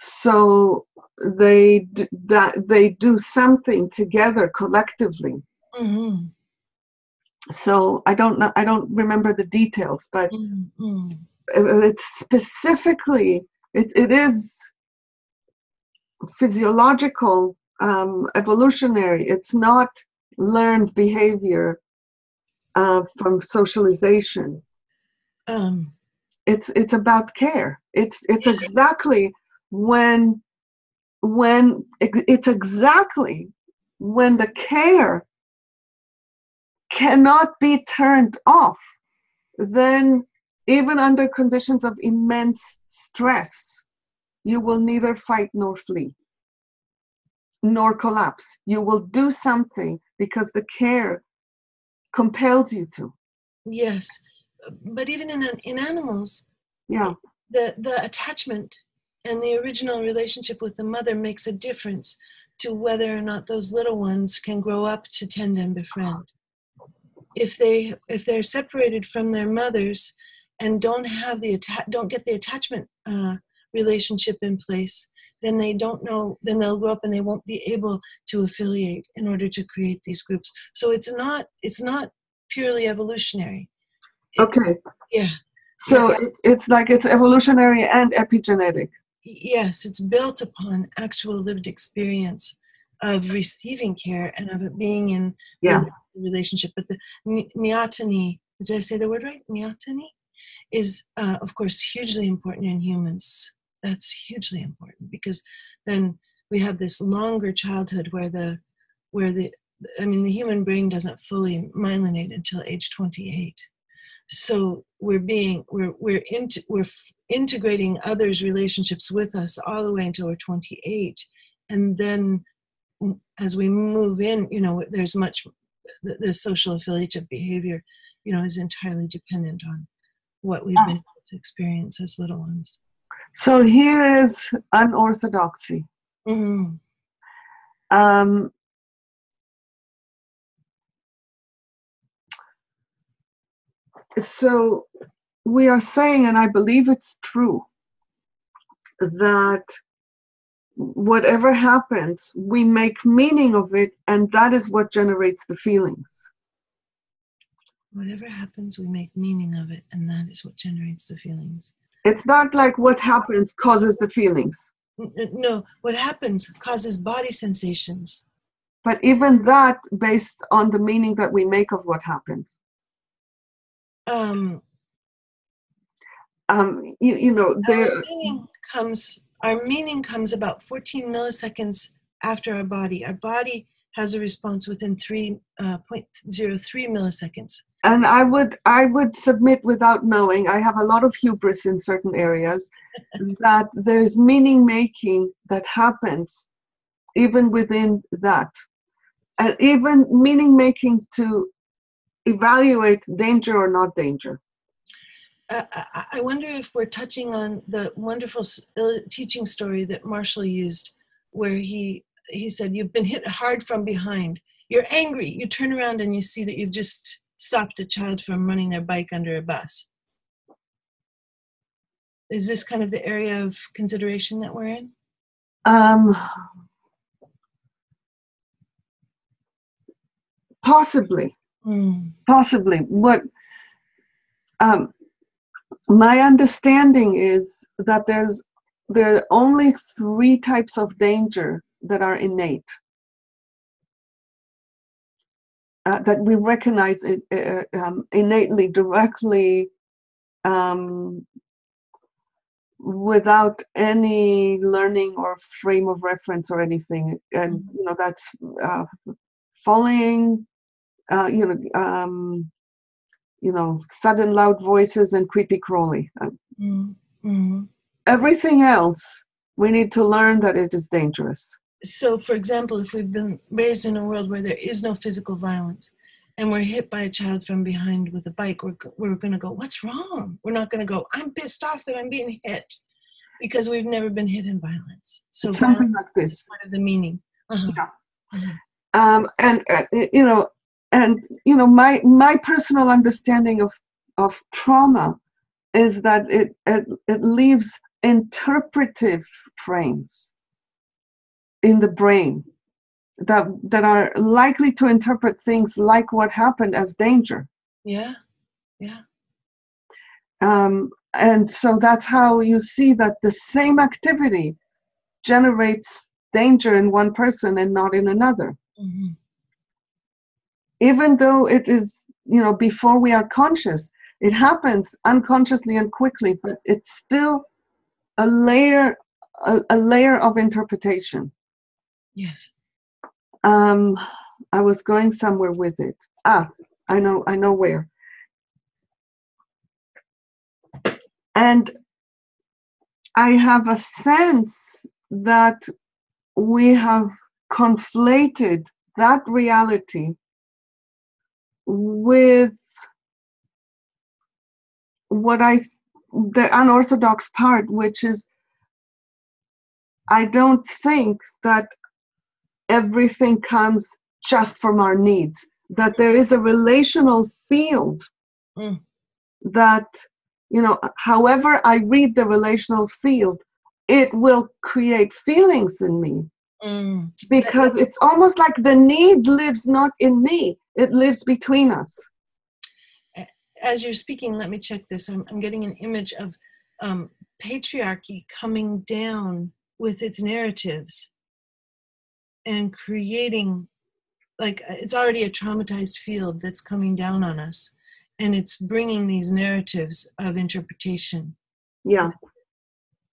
So they that they do something together collectively. Mm-hmm so I don't know. I don't remember the details, but mm-hmm. It's specifically it, it is physiological, um, evolutionary. It's not learned behavior uh, from socialization. Um. It's it's about care. It's it's exactly when when it's exactly when the care cannot be turned off, then even under conditions of immense stress, you will neither fight nor flee, nor collapse. You will do something because the care compels you to. Yes, but even in in animals, yeah, the the attachment and the original relationship with the mother makes a difference to whether or not those little ones can grow up to tend and befriend if they if they're separated from their mothers and don't have the atta- don't get the attachment uh, relationship in place then they don't know then they'll grow up and they won't be able to affiliate in order to create these groups so it's not it's not purely evolutionary okay yeah so yeah. It, it's like it's evolutionary and epigenetic yes it's built upon actual lived experience of receiving care and of it being in yeah. relationship. But the neoteny, did I say the word right? Neoteny is, uh, of course, hugely important in humans. That's hugely important because then we have this longer childhood where the where the I mean the human brain doesn't fully myelinate until age 28. So we're being we're we're into we're integrating others' relationships with us all the way until we're 28, and then as we move in, you know, there's much the, the social affiliative behavior, you know, is entirely dependent on what we've been able to experience as little ones. So here is unorthodoxy. Mm-hmm. Um, so we are saying, and I believe it's true, that whatever happens, we make meaning of it, and that is what generates the feelings. Whatever happens, we make meaning of it, and that is what generates the feelings. It's not like what happens causes the feelings. No, what happens causes body sensations. But even that based on the meaning that we make of what happens. Um, um, you, you know, there. Our meaning comes. Our meaning comes about 14 milliseconds after our body. Our body has a response within 3.03 uh, milliseconds. And i would i would submit without knowing i have a lot of hubris in certain areas that there's meaning making that happens even within that. And even meaning making to evaluate danger or not danger. I wonder if we're touching on the wonderful teaching story that Marshall used, where he he said, "You've been hit hard from behind. You're angry. You turn around and you see that you've just stopped a child from running their bike under a bus. Is this kind of the area of consideration that we're in? Um, possibly. Mm. Possibly. What um, my understanding is that there's there are only three types of danger that are innate uh, that we recognize it, uh, um, innately, directly, um, without any learning or frame of reference or anything. And Mm-hmm. you know that's uh, falling, uh, you know, um, you know, sudden loud voices and creepy crawly. Uh, Mm-hmm. everything else, we need to learn that it is dangerous. So, for example, if we've been raised in a world where there is no physical violence and we're hit by a child from behind with a bike, we're, we're going to go, What's wrong? We're not going to go, I'm pissed off that I'm being hit because we've never been hit in violence. So, Something violence like this. is part of the meaning. Uh-huh. Yeah. Mhm. um, and uh, you know and you know my my personal understanding of of trauma is that it it, it leaves interpretive frames in the brain that that are likely to interpret things like what happened as danger Yeah. Yeah. um, and so that's how you see that the same activity generates danger in one person and not in another hmm even though it is you know before we are conscious it happens unconsciously and quickly but it's still a layer a, a layer of interpretation Yes. um i was going somewhere with it ah i know i know where and i have a sense that we have conflated that reality with what I the unorthodox part, which is I don't think that everything comes just from our needs, that there is a relational field Mm. that, you know, however I read the relational field, it will create feelings in me Mm. because it's almost like the need lives not in me, it lives between us. As you're speaking, let me check this. I'm, I'm getting an image of um, patriarchy coming down with its narratives and creating, like, it's already a traumatized field that's coming down on us. And it's bringing these narratives of interpretation Yeah.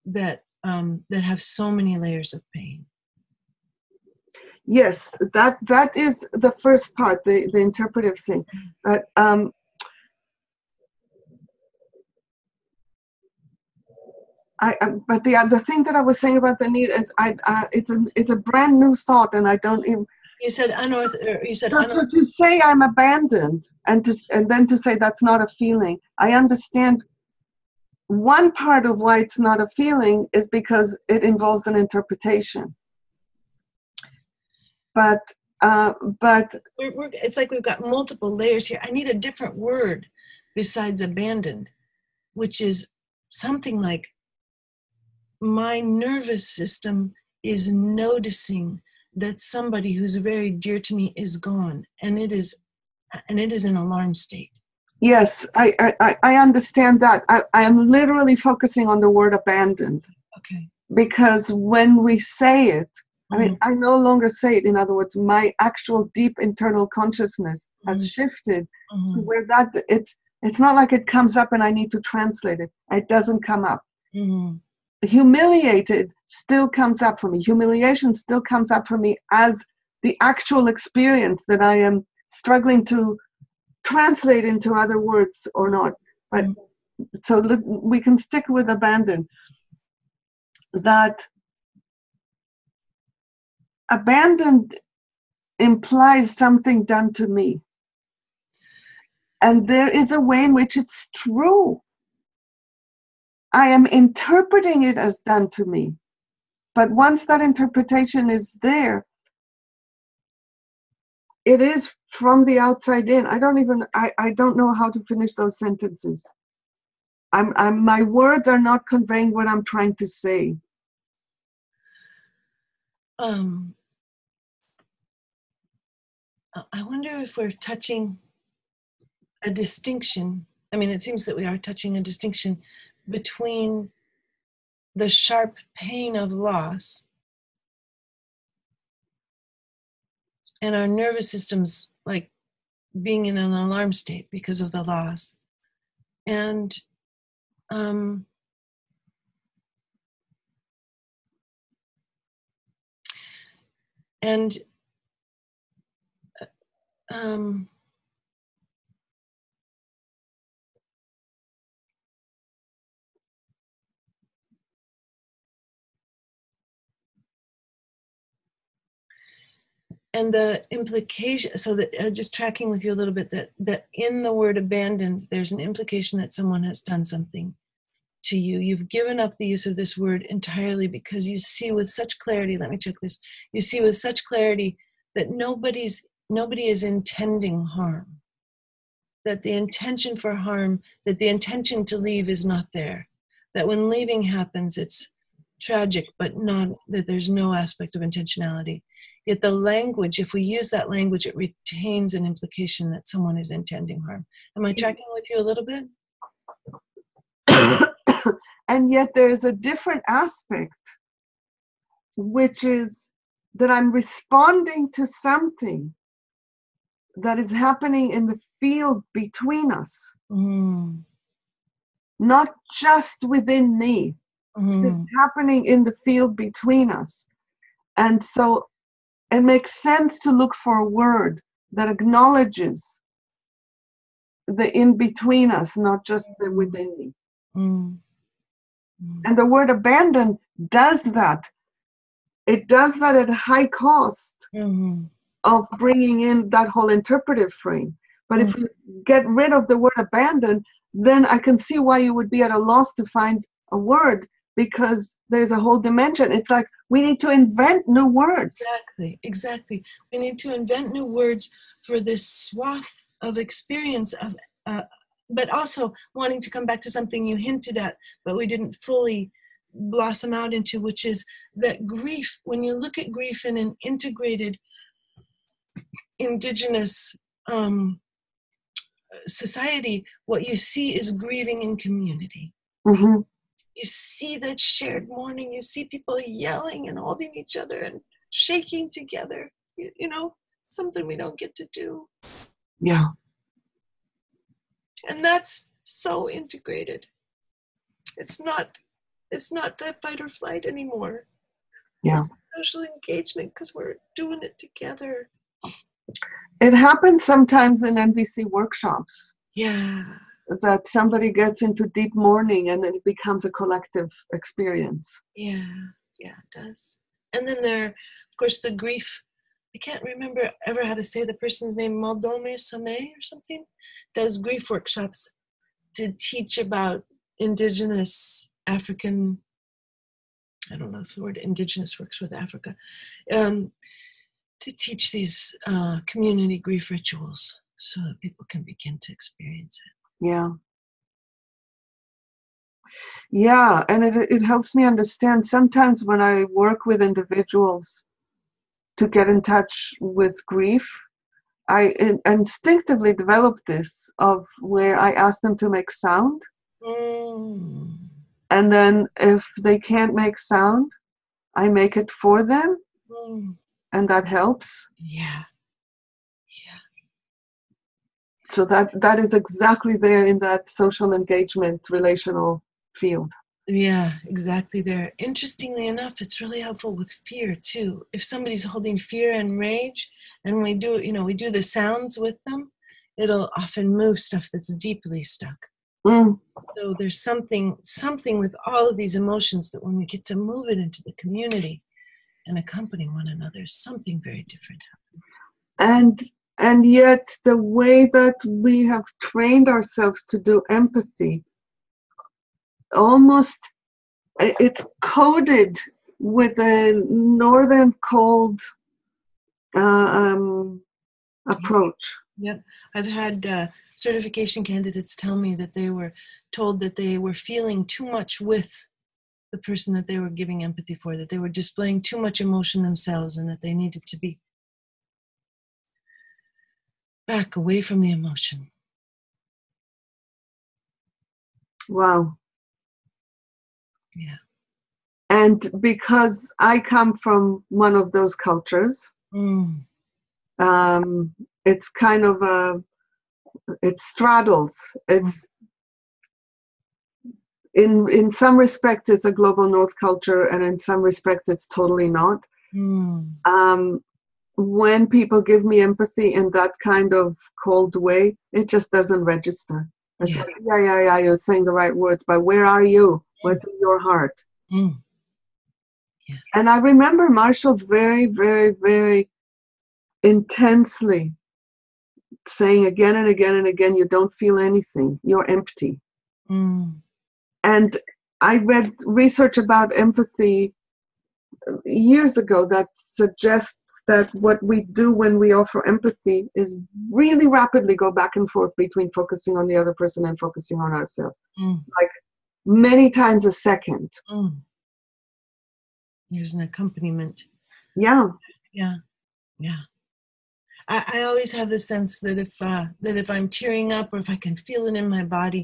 that um, that have so many layers of pain. yes that that is the first part the the interpretive thing but um I, I but the the thing that I was saying about the need is I, I it's a it's a brand new thought and I don't even You said unorth. or You said so to, to say I'm abandoned and to and then to say that's not a feeling I understand one part of why it's not a feeling is because it involves an interpretation but uh, but we're, we're, it's like we've got multiple layers here. I need a different word besides abandoned, which is something like my nervous system is noticing that somebody who's very dear to me is gone, and it is, and it is an alarm state. Yes, I, I, I- understand that. I, I am literally focusing on the word abandoned Okay. because when we say it, I mean, Mm-hmm. I no longer say it. In other words, my actual deep internal consciousness has Mhm. shifted to Mhm. where that it's it's not like it comes up and I need to translate it. It doesn't come up. Humiliated still comes up for me. Humiliation still comes up for me as the actual experience that I am struggling to translate into other words or not. But mm-hmm. so let- we can stick with abandon. That abandoned implies something done to me. And there is a way in which it's true. I am interpreting it as done to me. But once that interpretation is there, it is from the outside in. I don't even I, I don't know how to finish those sentences. I'm I'm my words are not conveying what I'm trying to say. Um, I- I wonder if we're touching a distinction. I mean, it seems that we are touching a distinction between the sharp pain of loss and our nervous systems like being in an alarm state because of the loss. And um, and uh, um, and the implication so that uh, just tracking with you a little bit that that in the word abandoned there's an implication that someone has done something to you. You've given up the use of this word entirely because you see with such clarity let me check this you see with such clarity that nobody's nobody is intending harm that the intention for harm that the intention to leave is not there that when leaving happens it's tragic but not that there's no aspect of intentionality Yet the language, if we use that language, it retains an implication that someone is intending harm. Am I tracking with you a little bit? and yet there is a different aspect, which is that I'm responding to something that is happening in the field between us, Mm, not just within me. mm, It's happening in the field between us. And so it makes sense to look for a word that acknowledges the in between us, not just the within me. mm, mm. And the word abandon does that. It does that at a high cost Mhm. of bringing in that whole interpretive frame. But if you get rid of the word abandon, then I can see why you would be at a loss to find a word because there's a whole dimension. It's like we need to invent new words. Exactly, exactly. We need to invent new words for this swath of experience of, uh, but also wanting to come back to something you hinted at, but we didn't fully blossom out into, which is that grief. When you look at grief in an integrated indigenous um, society, what you see is grieving in community. Mhm. You see that shared mourning. You see people yelling and holding each other and shaking together. You, you know, something we don't get to do. Yeah. And that's so integrated. It's not it's not that fight or flight anymore. Yeah. It's social engagement because we're doing it together. It happens sometimes in NVC workshops Yeah. That somebody gets into deep mourning and then it becomes a collective experience. Yeah. Yeah, it does. And then there, of course, the grief. I can't remember ever how to say the person's name, Maldome Same or something, does grief workshops to teach about indigenous African. I don't know if the word indigenous works with Africa. Um, to teach these uh, community grief rituals so that people can begin to experience it. Yeah. Yeah, and it, it helps me understand sometimes when I work with individuals to get in touch with grief, I in, instinctively develop this of where I ask them to make sound, Mm. and then if they can't make sound, I make it for them, Mm. and that helps. Yeah. So that that is exactly there in that social engagement relational field. Yeah, exactly there. Interestingly enough, it's really helpful with fear too. If somebody's holding fear and rage and we do, you know, we do the sounds with them, it'll often move stuff that's deeply stuck. Mm, So there's something something with all of these emotions that when we get to move it into the community and accompany one another, something very different happens. and and yet the way that we have trained ourselves to do empathy almost it's coded with a northern cold uh, um, approach Yep. I've had uh, certification candidates tell me that they were told that they were feeling too much with the person that they were giving empathy for, that they were displaying too much emotion themselves, and that they needed to be back away from the emotion. wow Yeah. and because i come from one of those cultures Mm. um, it's kind of a it straddles it's in in some respects it's a global north culture and in some respects it's totally not Mm. um, when people give me empathy in that kind of cold way it just doesn't register it's Yeah. like yeah yeah yeah you're saying the right words but where are you what's in your heart Mm. and i remember marshall very very very intensely saying again and again and again you don't feel anything you're empty Mm. and i read research about empathy years ago that suggests that what we do when we offer empathy is really rapidly go back and forth between focusing on the other person and focusing on ourselves Mm. many times a second Mm. There's an accompaniment. yeah Yeah, yeah. I, I always have the sense that if uh, that if I'm tearing up or if I can feel it in my body,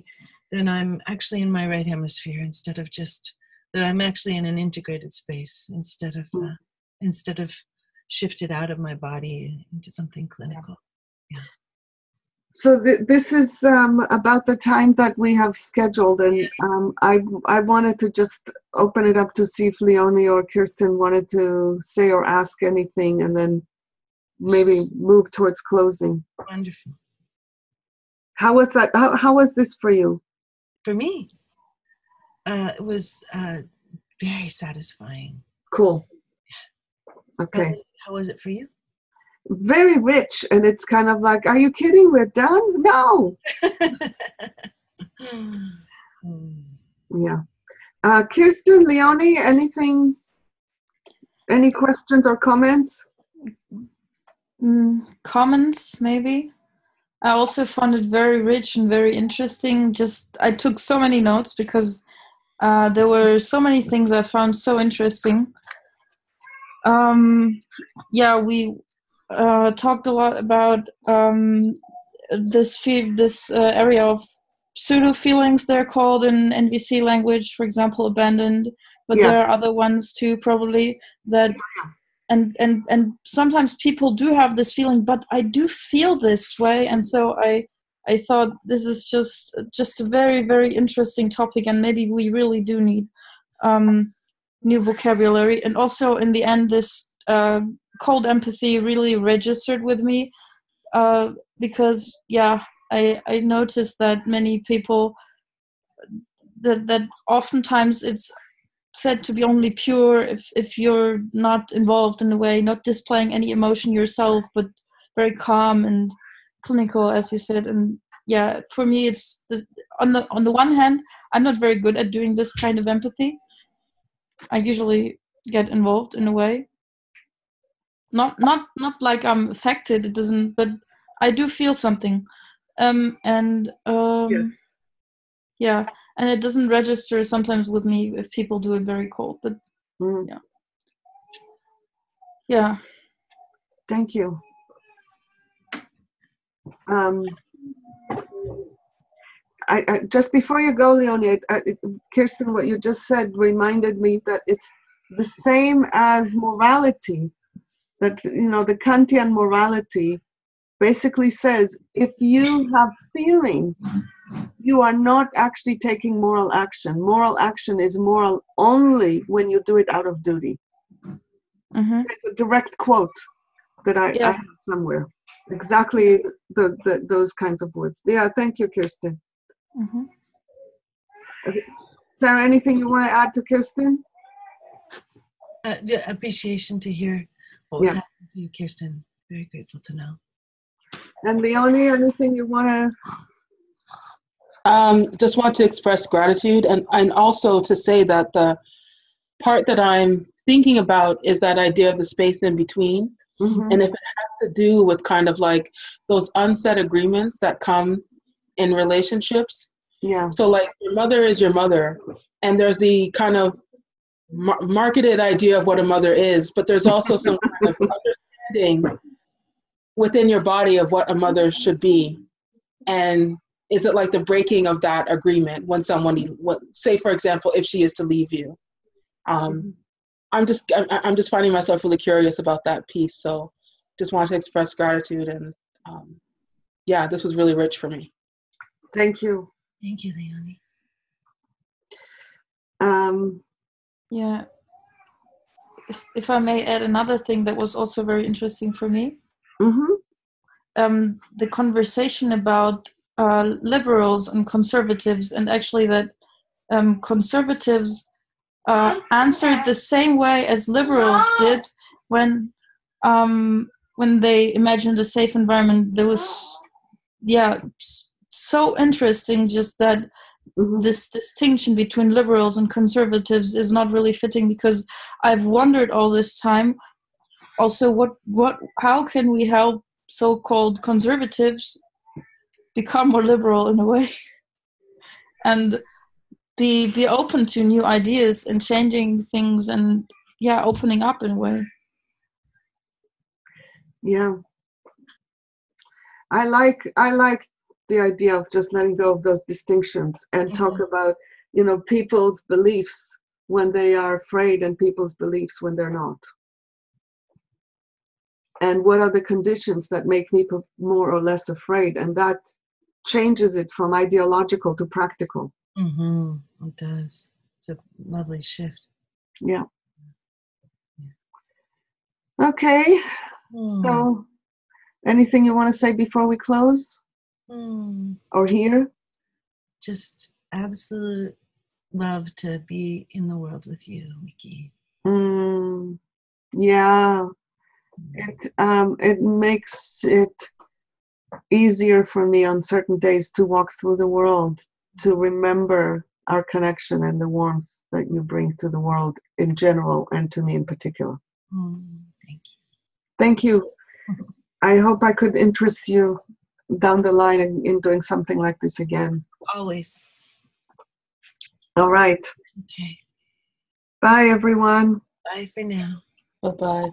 then I'm actually in my right hemisphere instead of just that I'm actually in an integrated space instead of Mm. uh, instead of shifted out of my body into something clinical. Yeah. So th- this is um, about the time that we have scheduled, and um, I I wanted to just open it up to see if Leonie or Kirsten wanted to say or ask anything, and then maybe move towards closing. Wonderful How was that? How, how was this for you? for me. Uh, it was uh, very satisfying. Cool. How Okay. was, how was it for you? Very rich, and it's kind of like, are you kidding? We're done? No. Yeah. Uh, Kirsten, Leonie, anything? Any questions or comments? Mm, comments maybe i also found it very rich and very interesting just i took so many notes because uh, there were so many things i found so interesting um, yeah we uh, talked a lot about um, this fe- this uh, area of pseudo feelings they're called in nvc language for example abandoned but Yeah. there are other ones too probably that and and and sometimes people do have this feeling but i do feel this way and so i i thought this is just just a very very interesting topic and maybe we really do need um new vocabulary. And also in the end this uh, cold empathy really registered with me uh, because yeah I, I noticed that many people that that oftentimes it's said to be only pure if if you're not involved in a way not displaying any emotion yourself but very calm and clinical as you said. And yeah for me it's on the on the one hand i'm not very good at doing this kind of empathy i usually get involved in a way. Not not not like i'm affected it doesn't but i do feel something. Um and um Yes. yeah and it doesn't register sometimes with me if people do it very cold but Mm, yeah. Thank you. Um, I, I, just before you go, Leonie, I, Kirsten, what you just said reminded me that it's the same as morality. That you know, the Kantian morality basically says if you have feelings, you are not actually taking moral action. Moral action is moral only when you do it out of duty. hmm It's a direct quote that I, I have somewhere. Exactly the, the those kinds of words. Yeah, thank you, Kirsten. Hmm Sarah, anything you want to add to Kirsten? Uh, j- appreciation to hear what was Yeah. happening to you, Kirsten. Very grateful to know. And Leonie, anything you want to? Um, just want to express gratitude and, and also to say that the part that I'm thinking about is that idea of the space in between. Mm-hmm. And if it has to do with kind of like those unsaid agreements that come in relationships. Yeah. So, like, your mother is your mother, and there's the kind of mar- marketed idea of what a mother is, but there's also some kind of understanding within your body of what a mother should be. And is it like the breaking of that agreement when someone, what, say, for example, if she is to leave you? Um, I'm just I'm, I'm just finding myself really curious about that piece. So just wanted to express gratitude and um, yeah, this was really rich for me. Thank you. Thank you, Leonie. Um, Yeah. If, if I may add another thing that was also very interesting for me, mm-hmm. um, the conversation about uh, liberals and conservatives, and actually that um, conservatives uh, answered the same way as liberals did when um, when they imagined a safe environment. There was, yeah, s- so interesting. Just that Mhm. this distinction between liberals and conservatives is not really fitting because I've wondered all this time also what what how can we help so-called conservatives become more liberal in a way and be be open to new ideas and changing things and yeah opening up in a way Yeah. I like I like the idea of just letting go of those distinctions and talk about, you know, people's beliefs when they are afraid and people's beliefs when they're not. And what are the conditions that make people more or less afraid? And that changes it from ideological to practical. Mm-hmm. It does. It's a lovely shift. Yeah. Okay. Mm. So anything you want to say before we close Mm. or here? Just absolute love to be in the world with you, Miki. Mm, yeah, it um, it makes it easier for me on certain days to walk through the world to remember our connection and the warmth that you bring to the world in general and to me in particular. Mm. Thank you. Thank you. I hope I could interest you down the line in, in doing something like this again. Always. All right. Okay. Bye, everyone. Bye for now. Bye bye.